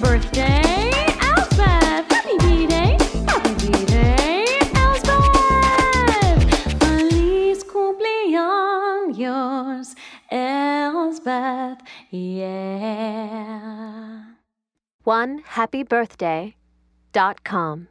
birthday, Elspeth. Happy birthday, Happy Elspeth. Feliz cumpleaños, Elspeth. Yeah. One happy birthday dot com.